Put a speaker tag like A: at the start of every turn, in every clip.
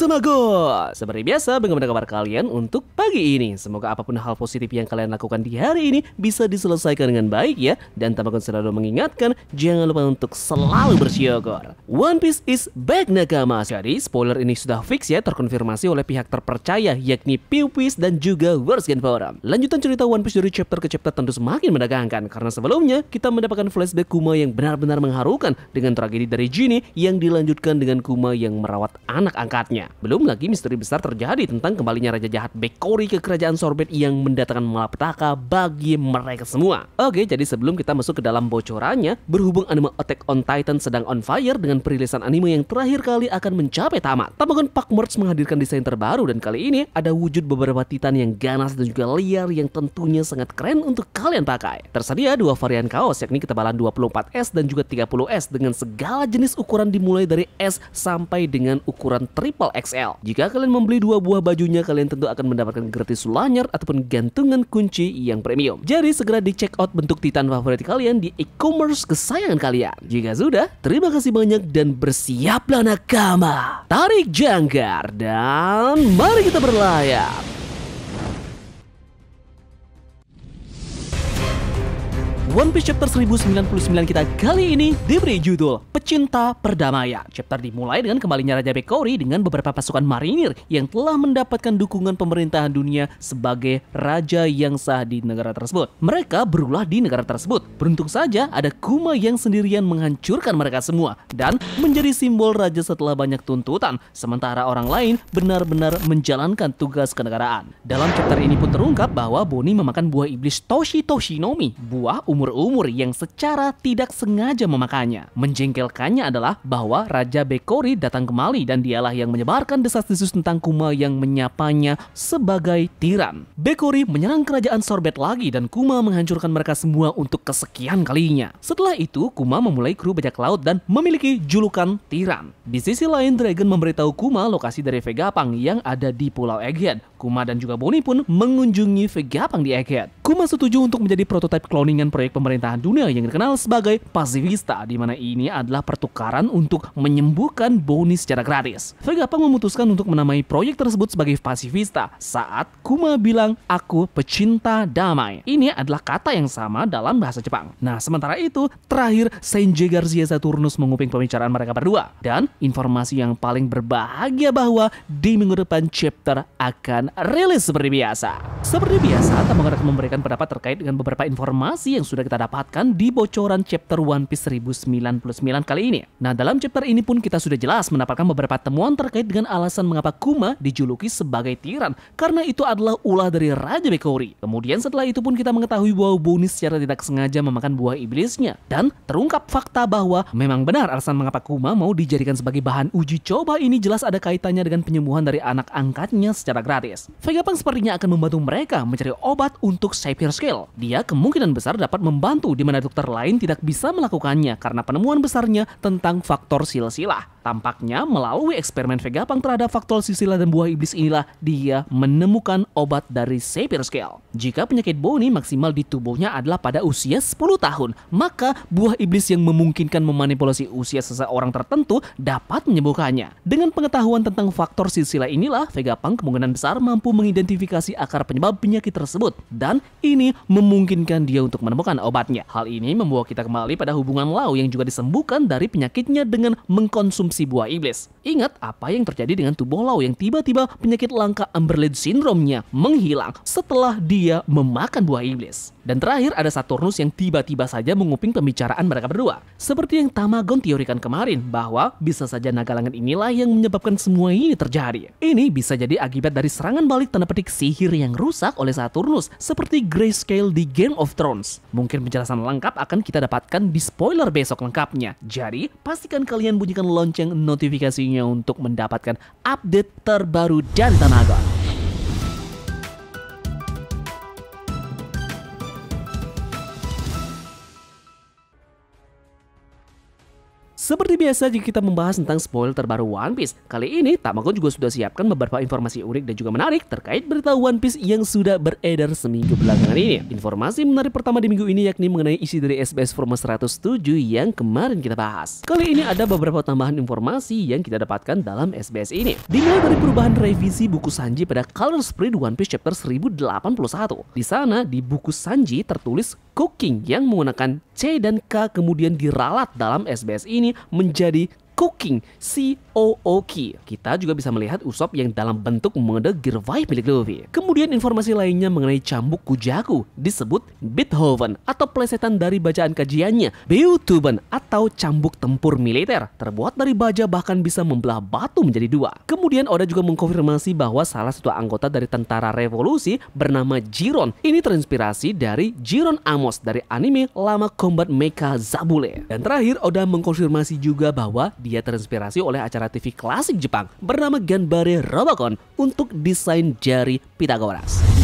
A: Semago! Seperti biasa, bagaimana kabar kalian untuk pagi ini? Semoga apa pun hal positif yang kalian lakukan di hari ini bisa diselesaikan dengan baik ya. Dan Tamagon selalu mengingatkan, jangan lupa untuk selalu bersyukur. One Piece is back nakama. Jadi, spoiler ini sudah fix ya, terkonfirmasi oleh pihak terpercaya, yakni Pewpiece dan juga Words Game Forum. Lanjutan cerita One Piece dari chapter ke chapter tentu semakin menegangkan, karena sebelumnya kita mendapatkan flashback Kuma yang benar-benar mengharukan dengan tragedi dari Jinny yang dilanjutkan dengan Kuma yang merawat anak angkatnya. Belum lagi misteri besar terjadi tentang kembalinya Raja Jahat Bekori ke kerajaan Sorbet yang mendatangkan malapetaka bagi mereka semua. Oke, jadi sebelum kita masuk ke dalam bocorannya, berhubung anime Attack on Titan sedang on fire dengan perilisan anime yang terakhir kali akan mencapai tamat. Tamagon Pak Merch menghadirkan desain terbaru dan kali ini ada wujud beberapa titan yang ganas dan juga liar yang tentunya sangat keren untuk kalian pakai. Tersedia dua varian kaos yakni ketebalan 24S dan juga 30S dengan segala jenis ukuran dimulai dari S sampai dengan ukuran triple XL. Jika kalian membeli dua buah bajunya, kalian tentu akan mendapatkan gratis lanyard ataupun gantungan kunci yang premium. Jadi segera di check out bentuk titan favorit kalian di e-commerce kesayangan kalian. Jika sudah, terima kasih banyak dan bersiaplah nakama. Tarik jangkar dan mari kita berlayar. One Piece chapter 1099 kita kali ini diberi judul Pecinta Perdamaian. Chapter dimulai dengan kembalinya Raja Bekori dengan beberapa pasukan marinir yang telah mendapatkan dukungan pemerintahan dunia sebagai raja yang sah di negara tersebut. Mereka berulah di negara tersebut. Beruntung saja ada Kuma yang sendirian menghancurkan mereka semua dan menjadi simbol raja setelah banyak tuntutan, sementara orang lain benar-benar menjalankan tugas kenegaraan. Dalam chapter ini pun terungkap bahwa Boni memakan buah iblis Toshi Toshinomi, buah umur umur-umur yang secara tidak sengaja memakannya. Menjengkelkannya adalah bahwa Raja Bekori datang kembali dan dialah yang menyebarkan desas-desus tentang Kuma yang menyapanya sebagai tiran. Bekori menyerang kerajaan Sorbet lagi dan Kuma menghancurkan mereka semua untuk kesekian kalinya. Setelah itu, Kuma memulai kru bajak laut dan memiliki julukan tiran. Di sisi lain, Dragon memberitahu Kuma lokasi dari Vegapunk yang ada di Pulau Egghead. Kuma dan juga Boni pun mengunjungi Vegapunk di Egghead. Kuma setuju untuk menjadi prototipe cloningan proyek pemerintahan dunia yang dikenal sebagai Pacifista, di mana ini adalah pertukaran untuk menyembuhkan Boni secara gratis. Vegapunk memutuskan untuk menamai proyek tersebut sebagai Pacifista saat Kuma bilang, aku pecinta damai. Ini adalah kata yang sama dalam bahasa Jepang. Nah, sementara itu, terakhir Senji Garcia Saturnus menguping pembicaraan mereka berdua. Dan informasi yang paling berbahagia bahwa di minggu depan chapter akan rilis seperti biasa. Seperti biasa, Tamang akan memberikan pendapat terkait dengan beberapa informasi yang sudah kita dapatkan di bocoran chapter One Piece 1099 kali ini. Nah, dalam chapter ini pun kita sudah jelas mendapatkan beberapa temuan terkait dengan alasan mengapa Kuma dijuluki sebagai tiran, karena itu adalah ulah dari Raja Bekori. Kemudian setelah itu pun kita mengetahui bahwa Boni secara tidak sengaja memakan buah iblisnya, dan terungkap fakta bahwa memang benar alasan mengapa Kuma mau dijadikan sebagai bahan uji coba ini jelas ada kaitannya dengan penyembuhan dari anak angkatnya secara gratis. Vegapunk sepertinya akan membantu mereka mencari obat untuk Sapphire Scale. Dia kemungkinan besar dapat membantu di mana dokter lain tidak bisa melakukannya karena penemuan besarnya tentang faktor silsilah. Tampaknya melalui eksperimen Vegapunk terhadap faktor sisila dan buah iblis inilah dia menemukan obat dari Sapphire Scale. Jika penyakit Boni maksimal di tubuhnya adalah pada usia 10 tahun, maka buah iblis yang memungkinkan memanipulasi usia seseorang tertentu dapat menyembuhkannya. Dengan pengetahuan tentang faktor silsilah inilah, Vegapunk kemungkinan besar mampu mengidentifikasi akar penyebab penyakit tersebut dan ini memungkinkan dia untuk menemukan obatnya. Hal ini membawa kita kembali pada hubungan Lau yang juga disembuhkan dari penyakitnya dengan mengkonsumsi konsumsi buah iblis. Ingat apa yang terjadi dengan tubuh Lau yang tiba-tiba penyakit langka Amberlid Syndrome-nya menghilang setelah dia memakan buah iblis. Dan terakhir ada Saturnus yang tiba-tiba saja menguping pembicaraan mereka berdua. Seperti yang Tamagon teorikan kemarin bahwa bisa saja naga langit inilah yang menyebabkan semua ini terjadi. Ini bisa jadi akibat dari serangan balik tanda petik sihir yang rusak oleh Saturnus seperti Grayscale di Game of Thrones. Mungkin penjelasan lengkap akan kita dapatkan di spoiler besok lengkapnya. Jadi pastikan kalian bunyikan lonceng notifikasinya untuk mendapatkan update terbaru dari Tamagon. Seperti biasa jika kita membahas tentang spoiler terbaru One Piece, kali ini Tamagon juga sudah siapkan beberapa informasi unik dan juga menarik terkait berita One Piece yang sudah beredar seminggu belakangan ini. Informasi menarik pertama di minggu ini yakni mengenai isi dari SBS Format 107 yang kemarin kita bahas. Kali ini ada beberapa tambahan informasi yang kita dapatkan dalam SBS ini. Dimulai dari perubahan revisi buku Sanji pada Color Sprint One Piece Chapter 1081. Di sana di buku Sanji tertulis cooking yang menggunakan C dan K kemudian diralat dalam SBS ini menjadi cooking C O O K. Kita juga bisa melihat Usop yang dalam bentuk gear vibe milik Luffy. Kemudian informasi lainnya mengenai cambuk Kujaku disebut Beethoven atau plesetan dari bacaan kajiannya Beethoven atau cambuk tempur militer terbuat dari baja bahkan bisa membelah batu menjadi dua. Kemudian Oda juga mengkonfirmasi bahwa salah satu anggota dari tentara revolusi bernama Jiron ini terinspirasi dari Jiron Amos dari anime Lama Combat Mecha Zabule. Dan terakhir Oda mengkonfirmasi juga bahwa dia terinspirasi oleh acara TV klasik Jepang bernama Ganbare Robocon untuk desain jari Pythagoras.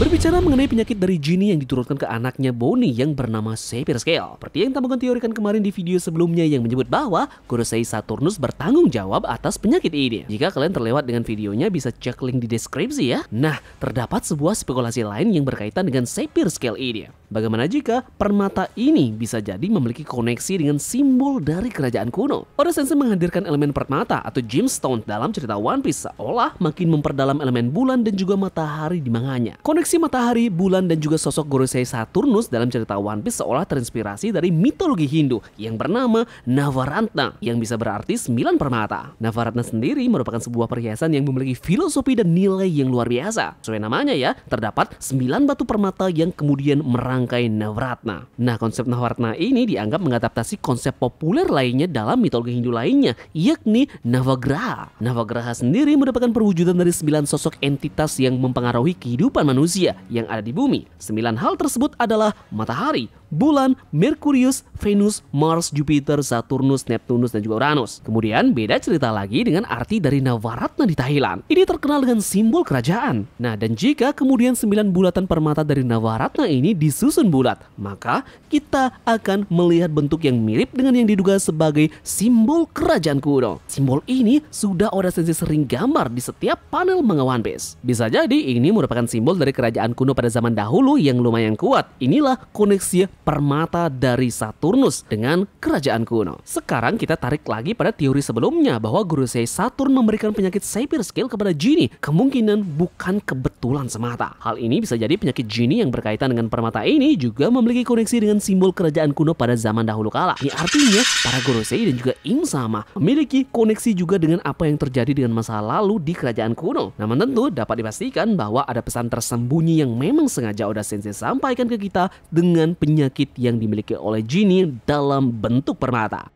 A: Berbicara mengenai penyakit dari Genie yang diturunkan ke anaknya Bonnie yang bernama Sapphire Scale. Seperti yang Tamagon teorikan kemarin di video sebelumnya yang menyebut bahwa Gorosei Saturnus bertanggung jawab atas penyakit ini. Jika kalian terlewat dengan videonya bisa cek link di deskripsi ya. Nah, terdapat sebuah spekulasi lain yang berkaitan dengan Sapphire Scale ini. Bagaimana jika permata ini bisa jadi memiliki koneksi dengan simbol dari kerajaan kuno? Oda Sensei menghadirkan elemen permata atau gemstone dalam cerita One Piece seolah makin memperdalam elemen bulan dan juga matahari di manganya. Koneksi Koneksi matahari, bulan, dan juga sosok Gorosei Saturnus dalam cerita One Piece seolah terinspirasi dari mitologi Hindu yang bernama Navaratna yang bisa berarti sembilan permata. Navaratna sendiri merupakan sebuah perhiasan yang memiliki filosofi dan nilai yang luar biasa. Sesuai namanya ya, terdapat sembilan batu permata yang kemudian merangkai Navaratna. Nah, konsep Navaratna ini dianggap mengadaptasi konsep populer lainnya dalam mitologi Hindu lainnya, yakni Navagraha. Navagraha sendiri merupakan perwujudan dari sembilan sosok entitas yang mempengaruhi kehidupan manusia manusia yang ada di bumi. Sembilan hal tersebut adalah matahari, bulan, Merkurius, Venus, Mars, Jupiter, Saturnus, Neptunus, dan juga Uranus. Kemudian beda cerita lagi dengan arti dari Navaratna di Thailand. Ini terkenal dengan simbol kerajaan. Nah, dan jika kemudian sembilan bulatan permata dari Navaratna ini disusun bulat, maka kita akan melihat bentuk yang mirip dengan yang diduga sebagai simbol kerajaan kuno. Simbol ini sudah Oda Sensei sering gambar di setiap panel manga One. Bisa jadi ini merupakan simbol dari kerajaan kuno pada zaman dahulu yang lumayan kuat. Inilah koneksi permata dari Saturnus dengan kerajaan kuno. Sekarang kita tarik lagi pada teori sebelumnya bahwa Guru Sei Saturn memberikan penyakit Sapphire Scale kepada Genie. Kemungkinan bukan kebetulan semata. Hal ini bisa jadi penyakit Genie yang berkaitan dengan permata ini juga memiliki koneksi dengan simbol kerajaan kuno pada zaman dahulu kala. Ini artinya para Guru Sei dan juga Im sama memiliki koneksi juga dengan apa yang terjadi dengan masa lalu di kerajaan kuno. Namun tentu dapat dipastikan bahwa ada pesan tersembunyi yang memang sengaja Oda Sensei sampaikan ke kita dengan penyakit penyakit yang dimiliki oleh Genie dalam bentuk permata.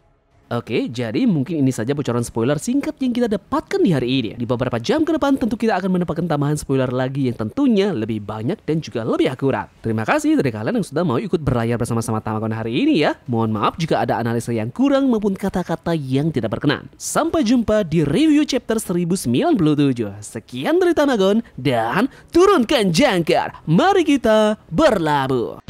A: Oke, jadi mungkin ini saja bocoran spoiler singkat yang kita dapatkan di hari ini. Di beberapa jam ke depan tentu kita akan mendapatkan tambahan spoiler lagi yang tentunya lebih banyak dan juga lebih akurat. Terima kasih dari kalian yang sudah mau ikut berlayar bersama-sama Tamagon hari ini ya. Mohon maaf jika ada analisa yang kurang maupun kata-kata yang tidak berkenan. Sampai jumpa di review chapter 1097. Sekian dari Tamagon dan turunkan jangkar. Mari kita berlabuh.